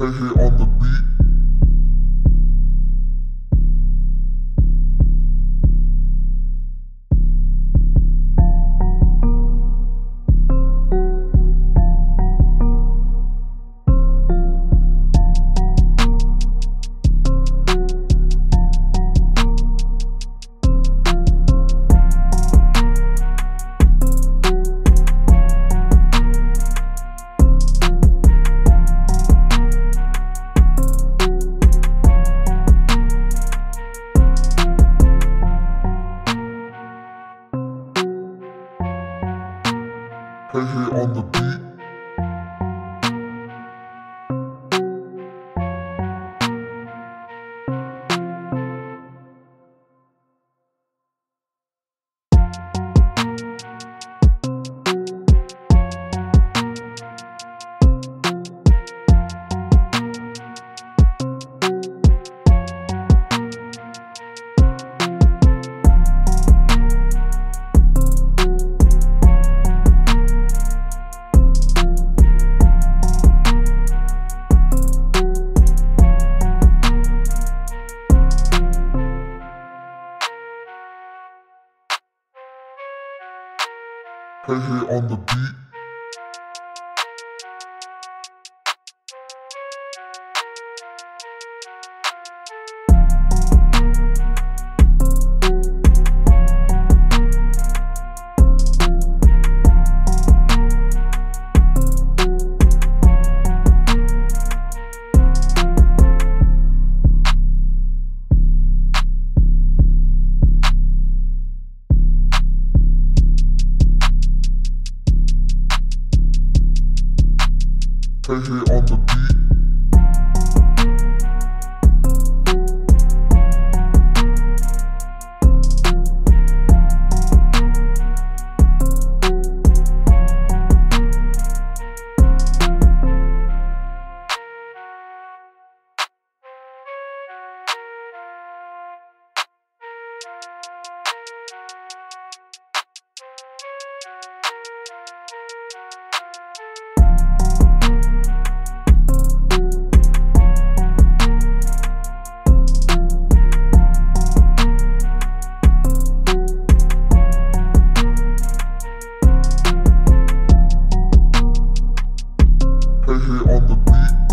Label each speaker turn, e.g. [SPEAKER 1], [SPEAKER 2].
[SPEAKER 1] Hey, hey, on the beat. On the beat. Hey, hey, on the beat. Hey, hey, on the beat. right here on the beat.